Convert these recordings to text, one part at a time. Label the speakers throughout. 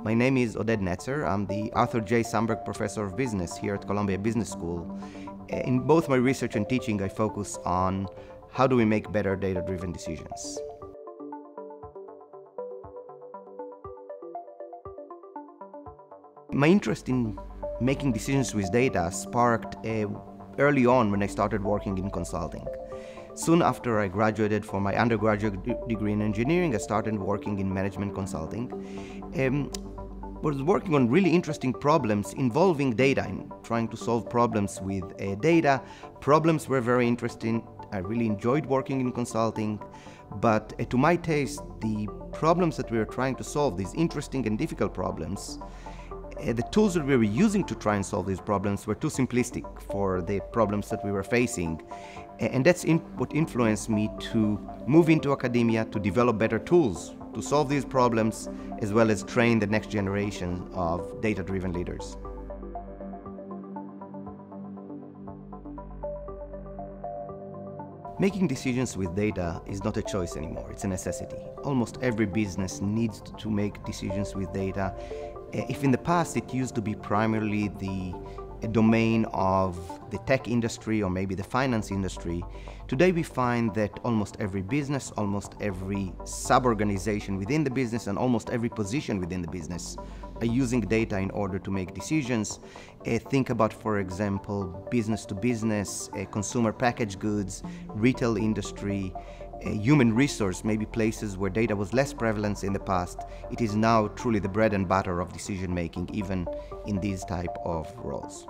Speaker 1: My name is Oded Netzer. I'm the Arthur J. Samberg Professor of Business here at Columbia Business School. In both my research and teaching, I focus on how do we make better data driven decisions. My interest in making decisions with data sparked uh, early on when I started working in consulting. Soon after I graduated from my undergraduate degree in engineering, I started working in management consulting. Um, was working on really interesting problems involving data and trying to solve problems with uh, data. Problems were very interesting. I really enjoyed working in consulting, but uh, to my taste, the problems that we were trying to solve, these interesting and difficult problems, Uh, the tools that we were using to try and solve these problems were too simplistic for the problems that we were facing. And that's in what influenced me to move into academia to develop better tools to solve these problems, as well as train the next generation of data driven leaders. Making decisions with data is not a choice anymore, it's a necessity. Almost every business needs to make decisions with data. If in the past it used to be primarily the domain of the tech industry or maybe the finance industry, today we find that almost every business, almost every sub-organization within the business, and almost every position within the business are using data in order to make decisions. Uh, think about, for example, business to business, uh, consumer packaged goods, retail industry, human resource, maybe places where data was less prevalent in the past, it is now truly the bread and butter of decision making, even in these type of roles.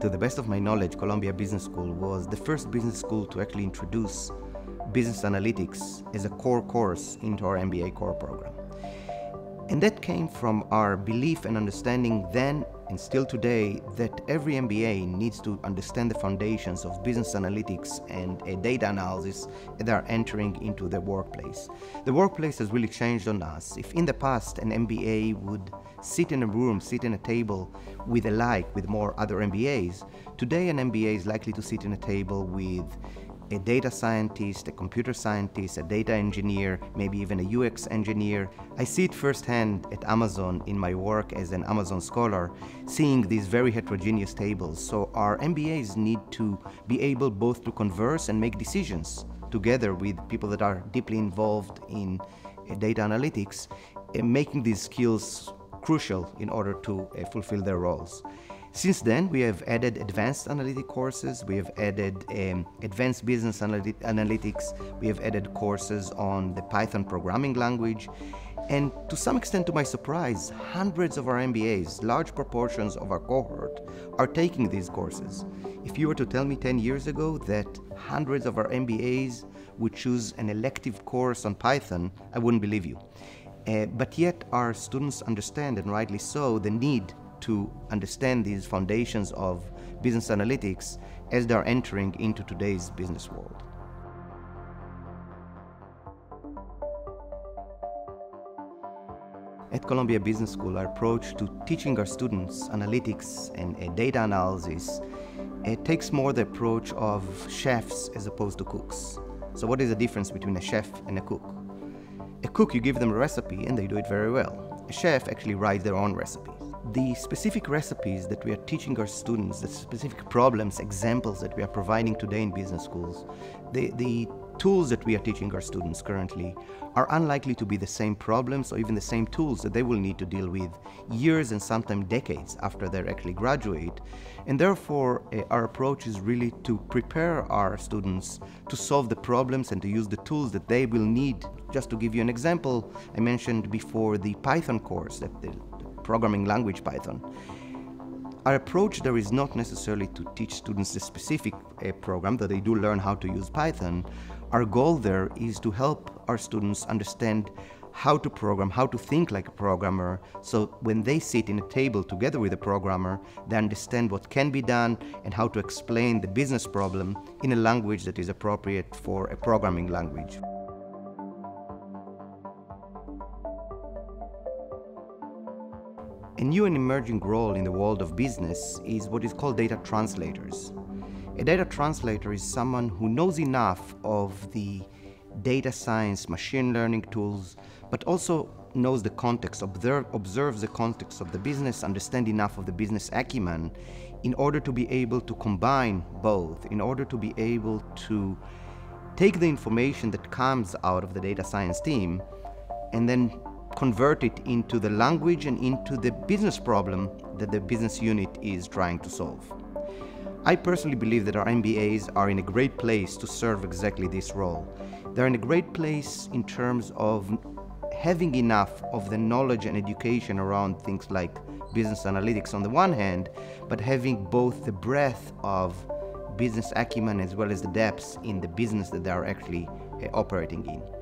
Speaker 1: To the best of my knowledge, Columbia Business School was the first business school to actually introduce business analytics as a core course into our MBA core program. And that came from our belief and understanding then and still today that every MBA needs to understand the foundations of business analytics and data analysis they are entering into the workplace. The workplace has really changed on us. If in the past an MBA would sit in a room, sit in a table with a like with more other MBAs, today an MBA is likely to sit in a table with a data scientist, a computer scientist, a data engineer, maybe even a UX engineer. I see it firsthand at Amazon in my work as an Amazon scholar, seeing these very heterogeneous tables. So our MBAs need to be able both to converse and make decisions together with people that are deeply involved in uh, data analytics, uh, making these skills crucial in order to uh, fulfill their roles. Since then, we have added advanced analytic courses, we have added um, advanced business analytics, we have added courses on the Python programming language, and to some extent, to my surprise, hundreds of our MBAs, large proportions of our cohort, are taking these courses. If you were to tell me 10 years ago that hundreds of our MBAs would choose an elective course on Python, I wouldn't believe you. Uh, but yet, our students understand, and rightly so, the need to understand these foundations of business analytics as they're entering into today's business world. At Columbia Business School, our approach to teaching our students analytics and uh, data analysis it takes more the approach of chefs as opposed to cooks. So what is the difference between a chef and a cook? A cook, you give them a recipe and they do it very well. A chef actually writes their own recipes the specific recipes that we are teaching our students, the specific problems, examples that we are providing today in business schools, the, the tools that we are teaching our students currently are unlikely to be the same problems or even the same tools that they will need to deal with years and sometimes decades after they actually graduate. And therefore, uh, our approach is really to prepare our students to solve the problems and to use the tools that they will need. Just to give you an example, I mentioned before the Python course that the programming language Python. Our approach there is not necessarily to teach students a specific uh, program, that they do learn how to use Python. Our goal there is to help our students understand how to program, how to think like a programmer, so when they sit in a table together with a programmer, they understand what can be done and how to explain the business problem in a language that is appropriate for a programming language. A new and emerging role in the world of business is what is called data translators. A data translator is someone who knows enough of the data science, machine learning tools, but also knows the context, observe, observes the context of the business, understand enough of the business acumen in order to be able to combine both, in order to be able to take the information that comes out of the data science team and then convert it into the language and into the business problem that the business unit is trying to solve. I personally believe that our MBAs are in a great place to serve exactly this role. They're in a great place in terms of having enough of the knowledge and education around things like business analytics on the one hand, but having both the breadth of business acumen as well as the depths in the business that they are actually uh, operating in.